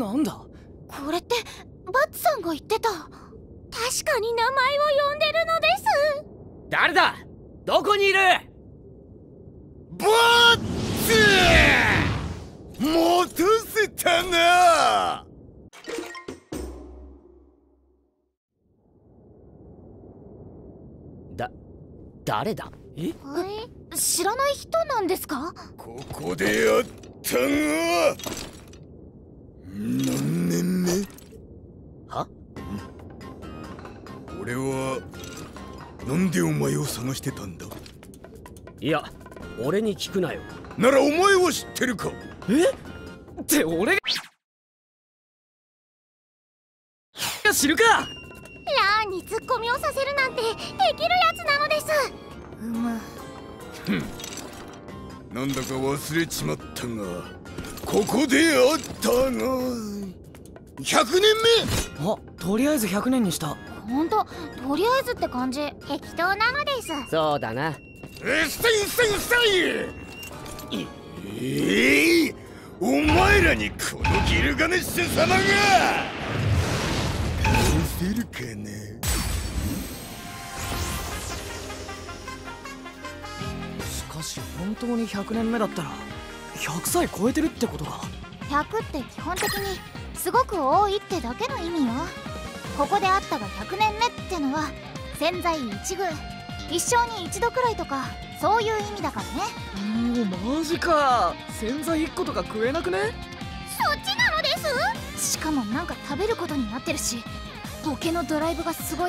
なんだ？これってバッツさんが言ってた。確かに名前を呼んでるのです。誰だ？どこにいる？バッツ！待たせたな！だ誰だ？え？え？知らない人なんですか？ここでやったが。俺はなんでお前を探してたんだ？いや俺に聞くなよ。ならお前は知ってるか？え？って俺が知るか？ラーにツッコミをさせるなんてできるやつなのです。うむなんだか忘れちまったがここであったが100年あとりあえず100年にしたほんととりあえずって感じ。適当なのです。そうだな。目うっさいうっさいうっさい！ええお前らにこのギルガネッシュ様が！倒せるかなしかし本当に100年目だったら100歳超えてるってことか。100って基本的にすごく多いってだけの意味よここであったが100年目ってのは潜在一遇一生に一度くらいとかそういう意味だからね。もうマジか。洗剤1個とか食えなくね？そっちなのです？しかもなんか食べることになってるしボケのドライブがすごい